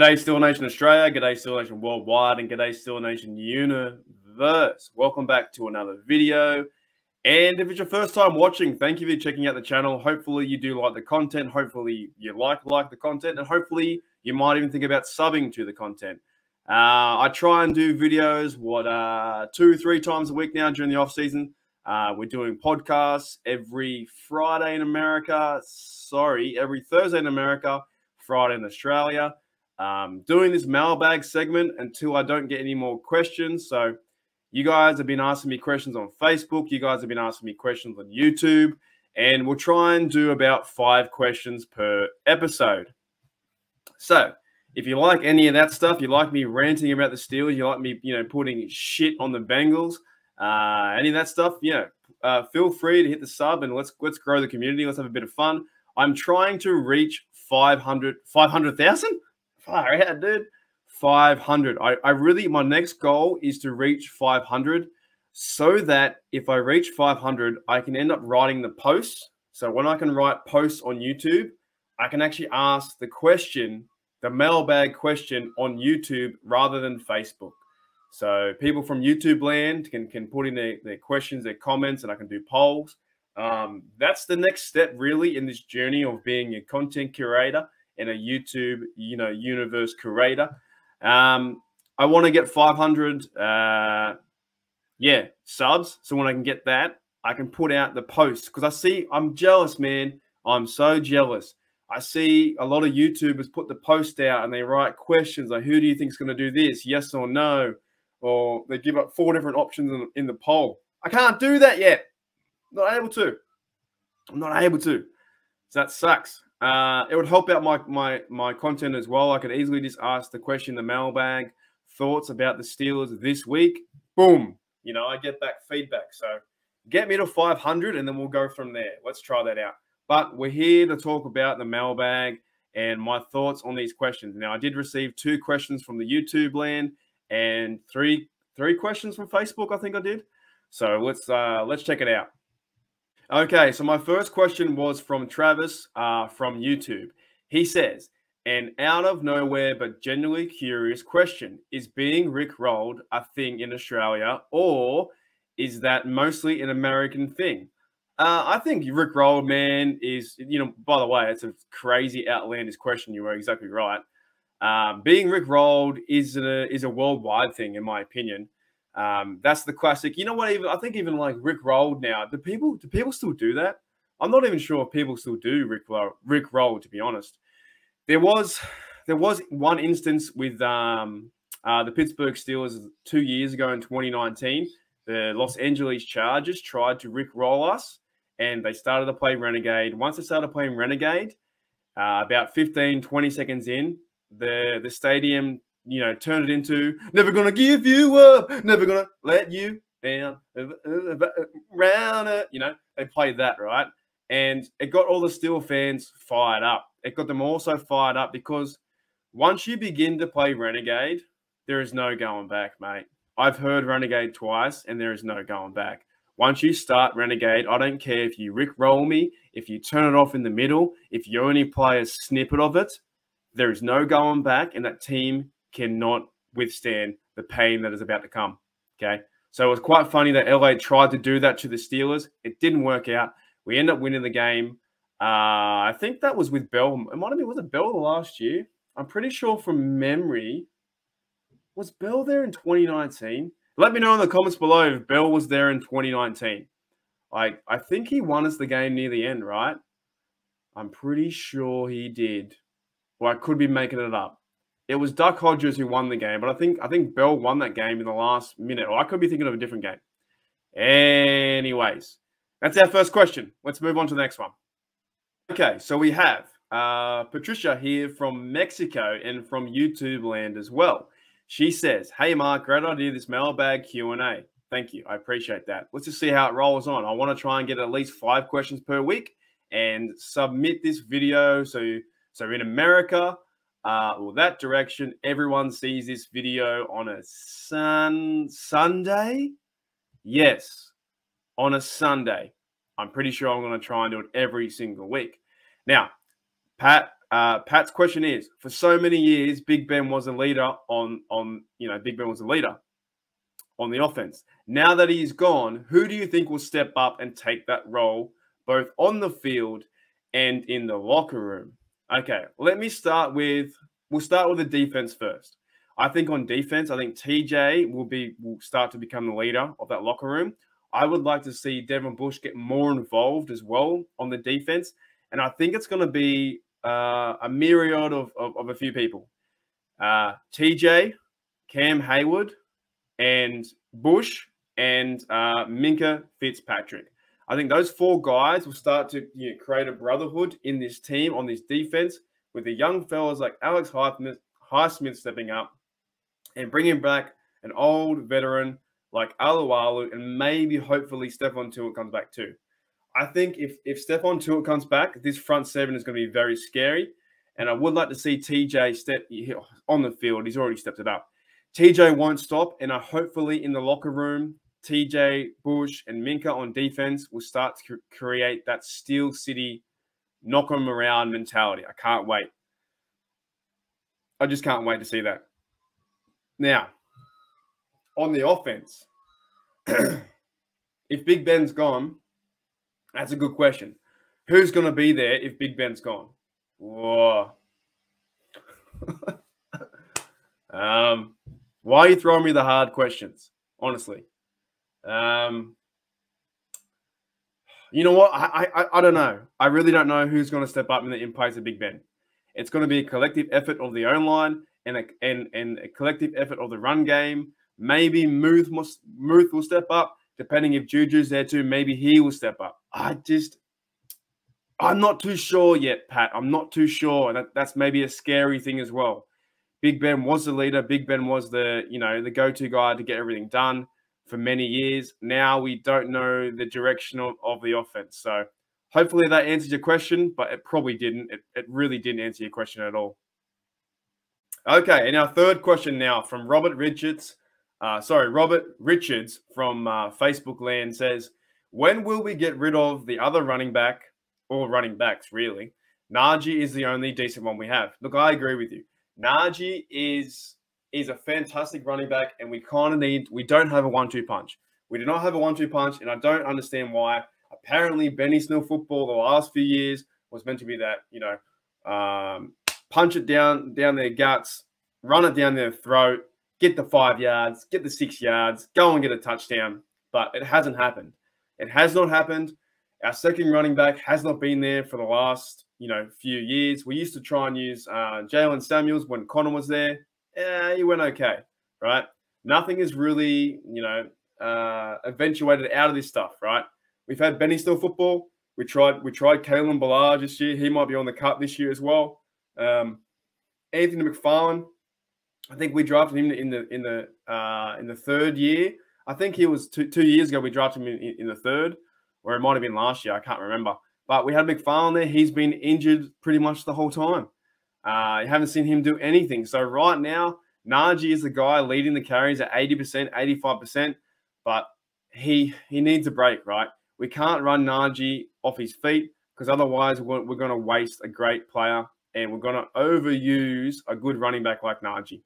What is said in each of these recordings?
G'day, Steel Nation Australia. G'day, Steel Nation Worldwide. And g'day, Steel Nation Universe. Welcome back to another video. And if it's your first time watching, thank you for checking out the channel. Hopefully you do like the content. Hopefully you like like the content. And hopefully you might even think about subbing to the content. Uh, I try and do videos, what, uh, two, three times a week now during the off season. Uh, we're doing podcasts every Friday in America. Sorry, every Thursday in America, Friday in Australia um, doing this mailbag segment until I don't get any more questions. So, you guys have been asking me questions on Facebook. You guys have been asking me questions on YouTube. And we'll try and do about five questions per episode. So, if you like any of that stuff, you like me ranting about the Steelers, you like me, you know, putting shit on the Bengals, uh, any of that stuff, you know, uh, feel free to hit the sub and let's let's grow the community. Let's have a bit of fun. I'm trying to reach 500 500,000 far out, dude. 500. I, I really, my next goal is to reach 500 so that if I reach 500, I can end up writing the posts. So when I can write posts on YouTube, I can actually ask the question, the mailbag question on YouTube rather than Facebook. So people from YouTube land can, can put in their, their questions, their comments, and I can do polls. Um, that's the next step really in this journey of being a content curator in a YouTube, you know, universe curator. Um, I want to get 500, uh, yeah, subs. So when I can get that, I can put out the posts because I see I'm jealous, man. I'm so jealous. I see a lot of YouTubers put the post out and they write questions like, "Who do you think is going to do this? Yes or no?" Or they give up four different options in, the poll. I can't do that yet. Not able to. I'm not able to. So that sucks. Uh, it would help out my my my content as well. I could easily just ask the question, the mailbag, thoughts about the Steelers this week. Boom, you know, I get back feedback. So get me to 500, and then we'll go from there. Let's try that out. But we're here to talk about the mailbag and my thoughts on these questions. Now, I did receive two questions from the YouTube land and three three questions from Facebook. I think I did. So let's uh, let's check it out. Okay, so my first question was from Travis uh, from YouTube. He says, an out of nowhere but genuinely curious question Is being Rick rolled a thing in Australia or is that mostly an American thing? Uh, I think Rick rolled, man, is, you know, by the way, it's a crazy, outlandish question. You were exactly right. Um, being Rick rolled is a, is a worldwide thing, in my opinion. Um, that's the classic. You know what? Even I think even like Rick rolled now. Do people do people still do that? I'm not even sure if people still do Rick roll, Rick roll. To be honest, there was there was one instance with um, uh, the Pittsburgh Steelers two years ago in 2019. The Los Angeles Chargers tried to Rick roll us, and they started to play Renegade. Once they started playing Renegade, uh, about 15 20 seconds in, the the stadium you know, turn it into never gonna give you up, never gonna let you down, round it. You know, they played that right, and it got all the Steel fans fired up. It got them also fired up because once you begin to play Renegade, there is no going back, mate. I've heard Renegade twice, and there is no going back. Once you start Renegade, I don't care if you Rick roll me, if you turn it off in the middle, if you only play a snippet of it, there is no going back, and that team cannot withstand the pain that is about to come. Okay. So it was quite funny that LA tried to do that to the Steelers. It didn't work out. We end up winning the game. Uh, I think that was with Bell. It might have been, was it Bell the last year? I'm pretty sure from memory. Was Bell there in 2019? Let me know in the comments below if Bell was there in 2019. Like, I think he won us the game near the end, right? I'm pretty sure he did. Or I could be making it up. It was Duck Hodges who won the game, but I think I think Bell won that game in the last minute. Or I could be thinking of a different game. Anyways, that's our first question. Let's move on to the next one. Okay, so we have uh, Patricia here from Mexico and from YouTube land as well. She says, "Hey Mark, great idea this mailbag Q and A. Thank you, I appreciate that. Let's just see how it rolls on. I want to try and get at least five questions per week and submit this video. So, so in America." Uh, or that direction. Everyone sees this video on a sun Sunday. Yes, on a Sunday. I'm pretty sure I'm going to try and do it every single week. Now, Pat, Uh, Pat's question is: For so many years, Big Ben was a leader on on you know Big Ben was a leader on the offense. Now that he's gone, who do you think will step up and take that role, both on the field and in the locker room? Okay, let me start with we'll start with the defense first. I think on defense, I think TJ will be will start to become the leader of that locker room. I would like to see Devin Bush get more involved as well on the defense, and I think it's going to be uh, a myriad of, of, of, a few people. Uh, TJ, Cam Heyward, and Bush and uh, Minkah Fitzpatrick. I think those four guys will start to you know, create a brotherhood in this team on this defense with the young fellas like Alex Highsmith, Highsmith stepping up and bringing back an old veteran like Alualu and maybe hopefully Stephon Tuitt comes back too. I think if if Stephon Tuitt comes back, this front seven is going to be very scary. And I would like to see TJ step on the field. He's already stepped it up. TJ won't stop, and I hopefully in the locker room TJ, Bush, and Minkah on defense will start to create that Steel City knock them around mentality. I can't wait. I just can't wait to see that. Now, on the offense, if Big Ben's gone, that's a good question. Who's going to be there if Big Ben's gone? Whoa. um, why are you throwing me the hard questions? Honestly. Um, you know what? I, I I don't know. I really don't know who's going to step up in the impact of Big Ben. It's going to be a collective effort of the O line and a, and and a collective effort of the run game. Maybe Muth must Muth will step up, depending if Juju's there too. Maybe he will step up. I just I'm not too sure yet, Pat. I'm not too sure, and that, that's maybe a scary thing as well. Big Ben was the leader. Big Ben was the you know the go-to guy to get everything done for many years. Now we don't know the direction of, of the offense. So hopefully that answers your question, but it probably didn't. It, it really didn't answer your question at all. Okay, and our third question now from Robert Richards. Uh, sorry, Robert Richards from uh, Facebook Land says, "When will we get rid of the other running back or running backs? Really, Najee is the only decent one we have." Look, I agree with you. Najee is is a fantastic running back, and we kind of need, we don't have a one two punch. We do not have a one two punch, and I don't understand why. Apparently, Benny Snell football the last few years was meant to be that, you know, um, punch it down down their guts, run it down their throat, get the five yards, get the six yards, go and get a touchdown. But it hasn't happened. It has not happened. Our second running back has not been there for the last, you know, few years. We used to try and use uh, Jaylen Samuels when Connor was there eh, you went okay, right? Nothing is really, you know, uh, eventuated out of this stuff, right? We've had Benny Snell football. We tried we tried Kalen Ballage this year. He might be on the cut this year as well. Um, Anthony McFarland, I think we drafted him in the in the uh, in the third year. I think he was two, two years ago. We drafted him in, in the third, or it might have been last year. I can't remember. But we had McFarland there. He's been injured pretty much the whole time. Uh, you haven't seen him do anything. So right now, Najee is the guy leading the carries at 80%, 85%, but he he needs a break, right? We can't run Najee off his feet because otherwise we're, we're going to waste a great player and we're going to overuse a good running back like Najee.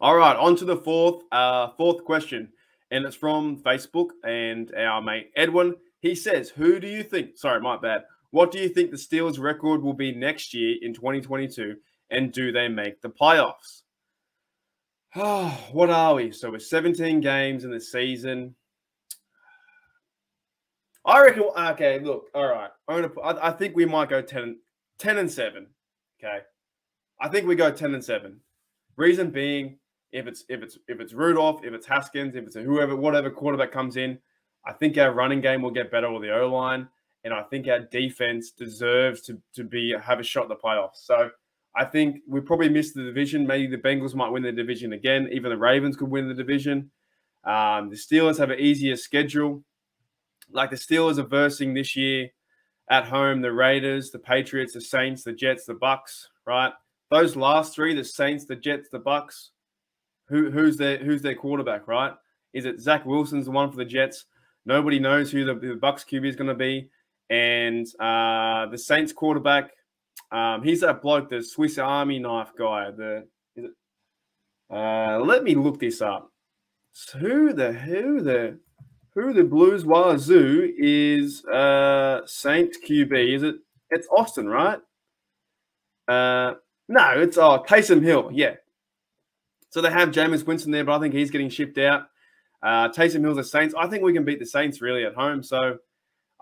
All right, on to the fourth uh, fourth question, and it's from Facebook and our mate Edwin. He says, "Who do you think? Sorry, my bad. What do you think the Steelers' record will be next year in 2022? And do they make the playoffs? what are we? So we're 17 games in the season. I reckon. Okay, look. All right. I'm gonna. I, I think we might go 10, 10 and seven. Okay. I think we go 10 and seven. Reason being, if it's if it's if it's Rudolph, if it's Haskins, if it's whoever, whatever quarterback comes in, I think our running game will get better with the O line and I think our defense deserves to to be have a shot at the playoffs. So I think we probably missed the division. Maybe the Bengals might win the division again. Even the Ravens could win the division. Um, the Steelers have an easier schedule. Like the Steelers are versing this year at home the Raiders, the Patriots, the Saints, the Jets, the Bucks. Right, those last three: the Saints, the Jets, the Bucks. Who, who's their who's their quarterback? Right? Is it Zach Wilson's the one for the Jets? Nobody knows who the, the Bucks QB is going to be. And uh, the Saints quarterback, Um, he's that bloke, the Swiss Army knife guy. The uh, let me look this up. So who the who the who the Blues Wazoo is uh Saint QB? Is it? It's Austin, right? Uh, no, it's oh Taysom Hill. Yeah. So they have Jameis Winston there, but I think he's getting shipped out. Uh, Taysom Hill's the Saints. I think we can beat the Saints really at home. So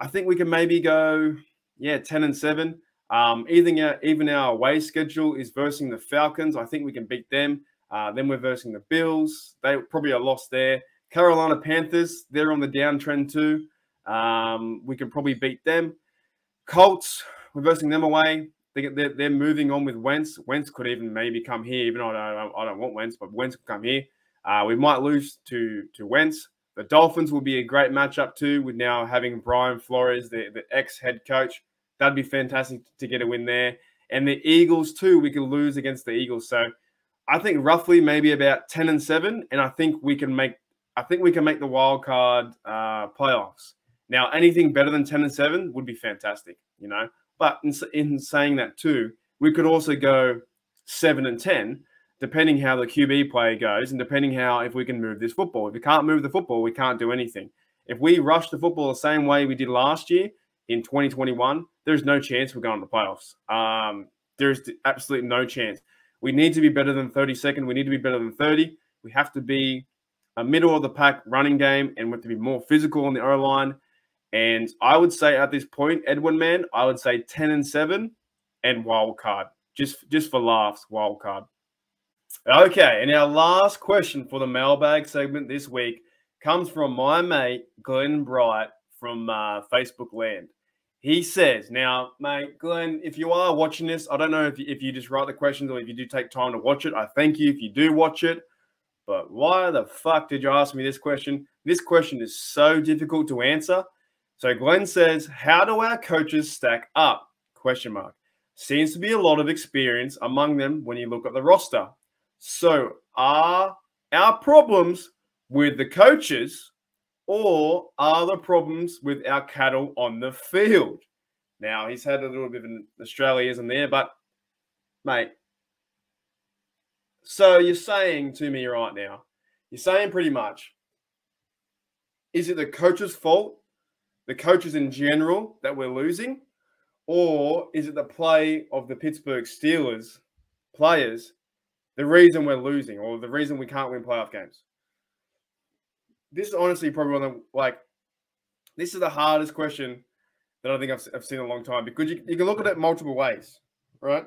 I think we can maybe go, yeah, 10 and 7. Um, even, our, even our away schedule is versing the Falcons. I think we can beat them. Uh, then we're versing the Bills. They probably are lost there. Carolina Panthers, they're on the downtrend too. Um, we can probably beat them. Colts, we're versing them away. They, they're, they're moving on with Wentz. Wentz could even maybe come here, even though I don't, I don't want Wentz, but Wentz could come here. Uh, we might lose to to Wentz. The Dolphins will be a great matchup too, with now having Brian Flores, the, the ex head coach. That'd be fantastic to get a win there. And the Eagles too, we could lose against the Eagles. So I think roughly maybe about ten and seven, and I think we can make I think we can make the wild card uh, playoffs. Now, anything better than ten and seven would be fantastic, you know. But in, in saying that too, we could also go seven and ten depending how the QB play goes and depending how if we can move this football. If we can't move the football, we can't do anything. If we rush the football the same way we did last year in 2021, there's no chance we're going to the playoffs. Um, there's absolutely no chance. We need to be better than 32nd. We need to be better than 30. We have to be a middle of the pack running game and we have to be more physical on the O line. And I would say at this point, Edwin man, I would say 10 and 7 and wild card. Just just for laughs, wild card. Okay, and our last question for the mailbag segment this week comes from my mate Glenn Bright from uh, Facebook Land. He says, "Now, mate, Glenn, if you are watching this, I don't know if you, if you just write the questions or if you do take time to watch it. I thank you if you do watch it. But why the fuck did you ask me this question? This question is so difficult to answer. So Glenn says, "How do our coaches stack up?" Question mark. Seems to be a lot of experience among them when you look at the roster. So, are our problems with the coaches or are the problems with our cattle on the field? Now, he's had a little bit of an Australianism there, but mate, so you're saying to me right now, you're saying pretty much, is it the coach's fault, the coaches in general that we're losing, or is it the play of the Pittsburgh Steelers players the reason we're losing or the reason we can't win playoff games? This is honestly probably one of the, like, this is the hardest question that I think I've, I've seen in a long time because you, you can look at it multiple ways, right?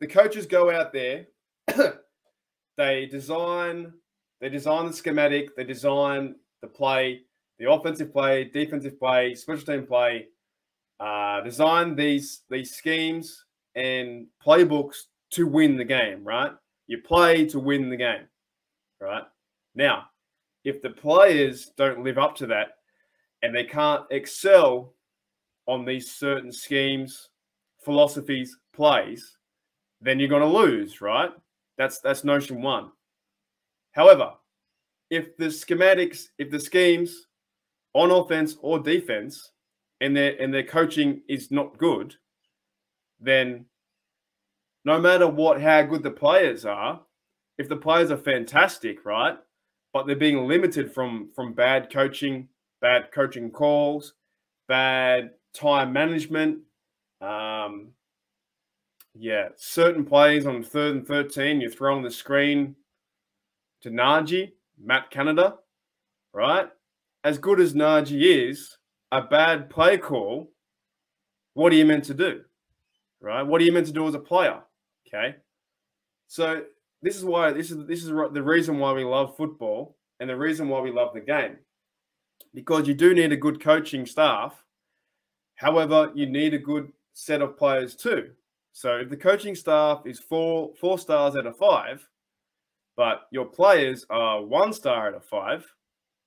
The coaches go out there, they design, they design the schematic, they design the play, the offensive play, defensive play, special team play, uh, design these these schemes and playbooks to win the game, right? You play to win the game, right? Now, if the players don't live up to that and they can't excel on these certain schemes, philosophies, plays, then you're going to lose, right? That's that's notion 1. However, if the schematics, if the schemes on offense or defense and their and their coaching is not good, then no matter what how good the players are, if the players are fantastic, right, but they're being limited from from bad coaching, bad coaching calls, bad time management, um, yeah, certain plays on third and thirteen, you throw on the screen to Najee, Matt Canada, right? As good as Najee is, a bad play call, what are you meant to do? Right? What are you meant to do as a player? Okay. So this is why this is this is the reason why we love football and the reason why we love the game. Because you do need a good coaching staff. However, you need a good set of players too. So if the coaching staff is four four stars out of five, but your players are one star out of five,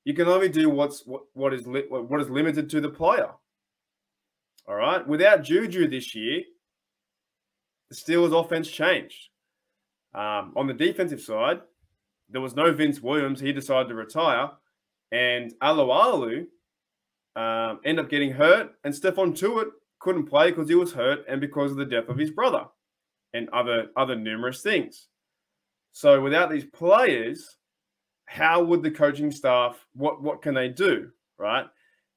you can only do what's what, what is li- what is limited to the player. All right. Without Juju this year, Steelers' offense changed. Um, on the defensive side, there was no Vince Williams. He decided to retire, and Alualu um, ended up getting hurt, and Stephon Tuitt couldn't play because he was hurt and because of the death of his brother and other other numerous things. So without these players, how would the coaching staff what what can they do, right?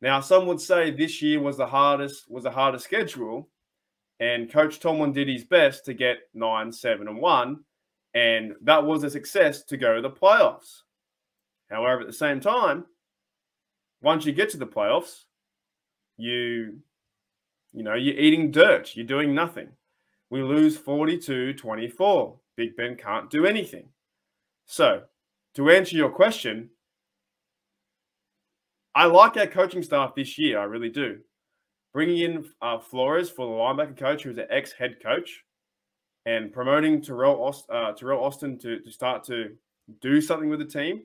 Now some would say this year was the hardest was the hardest schedule and coach Tomlin did his best to get 9 7 and 1 and that was a success to go to the playoffs. However, at the same time, once you get to the playoffs, you you know, you're eating dirt, you're doing nothing. We lose 42 24. Big Ben can't do anything. So, to answer your question, I like our coaching staff this year. I really do. Bringing in uh, Flores for the linebacker coach, who's an ex head coach, and promoting Teryl, Aust- uh, Teryl Austin to, to start to do something with the team.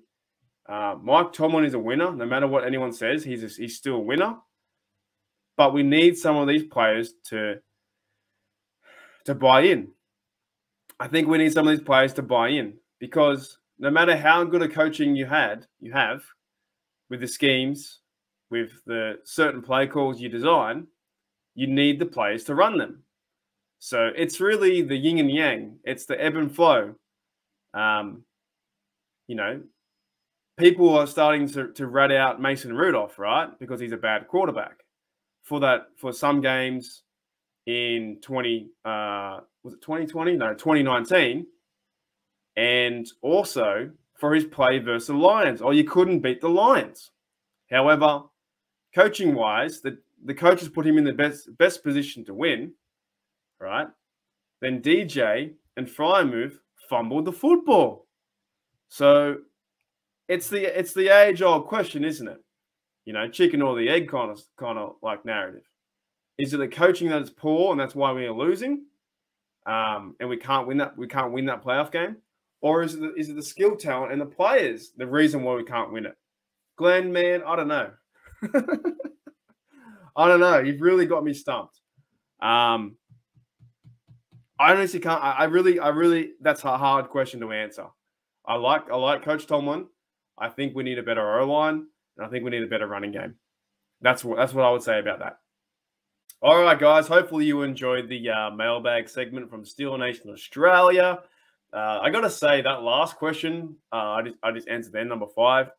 Uh, Mike Tomlin is a winner. No matter what anyone says, he's, a, he's still a winner. But we need some of these players to to buy in. I think we need some of these players to buy in because no matter how good a coaching you had, you have with the schemes, with the certain play calls you design, you need the players to run them. So it's really the yin and yang. It's the ebb and flow. Um, you know, people are starting to, to rat out Mason Rudolph, right? Because he's a bad quarterback. For that, for some games in 20, uh, was it 2020? No, 2019. And also for his play versus the Lions. Oh, you couldn't beat the Lions. However, coaching wise, the, the coaches put him in the best best position to win, right? Then DJ and Freiermuth fumbled the football. So it's the it's the age old question, isn't it? You know, chicken or the egg kind of kind of like narrative. Is it the coaching that is poor and that's why we are losing? Um, and we can't win that we can't win that playoff game? Or is it the, is it the skill talent and the players the reason why we can't win it? Glenn, man, I don't know. I don't know. You've really got me stumped. Um, I honestly can't. I, I, really, I really. That's a hard question to answer. I like, I like Coach Tomlin. I think we need a better O line, and I think we need a better running game. That's what that's what I would say about that. All right, guys. Hopefully you enjoyed the uh, mailbag segment from Steel Nation Australia. Uh, I got to say that last question, uh, I just I just answered there, number five.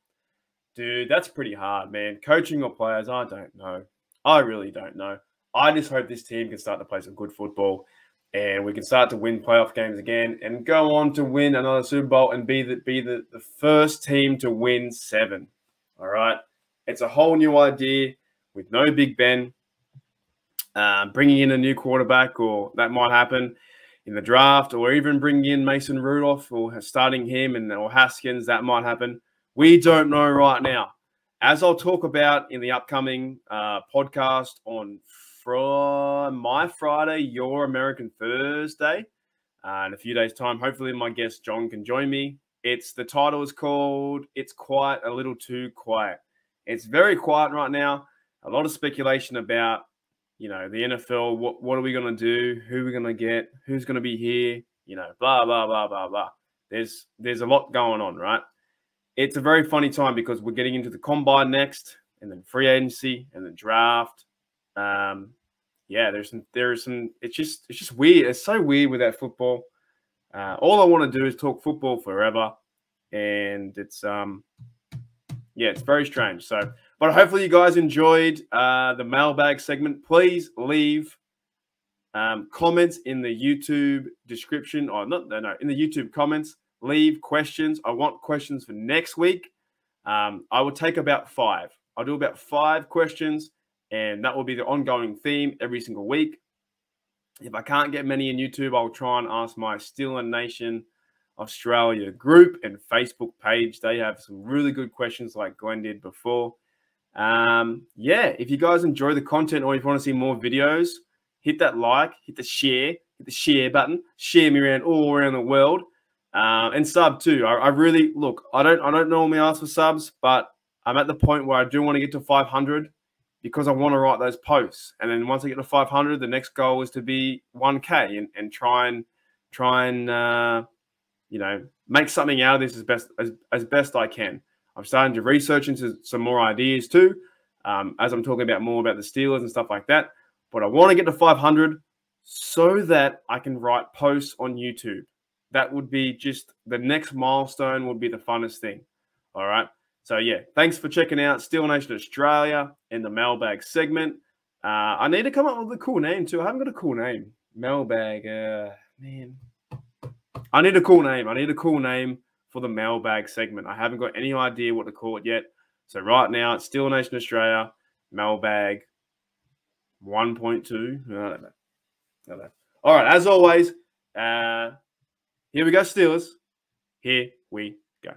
Dude, that's pretty hard, man. Coaching or players, I don't know. I really don't know. I just hope this team can start to play some good football and we can start to win playoff games again and go on to win another Super Bowl and be the be the, the first team to win seven. All right. It's a whole new idea with no Big Ben um, bringing in a new quarterback, or that might happen in the draft, or even bringing in Mason Rudolph or starting him and or Haskins. That might happen. We don't know right now. As I'll talk about in the upcoming uh, podcast on my Friday, your American Thursday, uh, in a few days' time. Hopefully, my guest John can join me. It's the title is called "It's Quiet a Little Too Quiet." It's very quiet right now. A lot of speculation about you know, the NFL, what, what are we going to do? Who are we going to get? Who's going to be here? You know, blah, blah, blah, blah, blah. There's, there's a lot going on, right? It's a very funny time because we're getting into the combine next and then free agency and then draft. Um, yeah, there's some, there's some, it's just, it's just weird. It's so weird with that football. Uh, all I want to do is talk football forever. And it's, um, yeah, it's very strange. So, but hopefully you guys enjoyed uh, the mailbag segment. Please leave um, comments in the YouTube description, or not, no, no, in the YouTube comments. Leave questions. I want questions for next week. Um, I will take about five. I'll do about five questions, and that will be the ongoing theme every single week. If I can't get many in YouTube, I'll try and ask my Steeler Nation Australia group and Facebook page. They have some really good questions like Glenn did before. Um, yeah, if you guys enjoy the content or if you want to see more videos, hit that like, hit the share, hit the share button, share me around all around the world. Um, and sub too. I, I, really look. I don't. I don't normally ask for subs, but I'm at the point where I do want to get to 500 because I want to write those posts. And then once I get to 500, the next goal is to be 1K and, and try and try and uh, you know, make something out of this as best as, as best I can. I'm starting to research into some more ideas too, um, as I'm talking about more about the Steelers and stuff like that. but I want to get to 500 so that I can write posts on YouTube. That would be just the next milestone, would be the funnest thing. All right. So, yeah, thanks for checking out Steel Nation Australia in the mailbag segment. Uh, I need to come up with a cool name too. I haven't got a cool name. Mailbag. Uh, man. I need a cool name. I need a cool name for the mailbag segment. I haven't got any idea what to call it yet. So right now it's Steel Nation Australia mailbag 1.2. I don't know. I don't know. All right, as always, uh, here we go, Steelers. Here we go.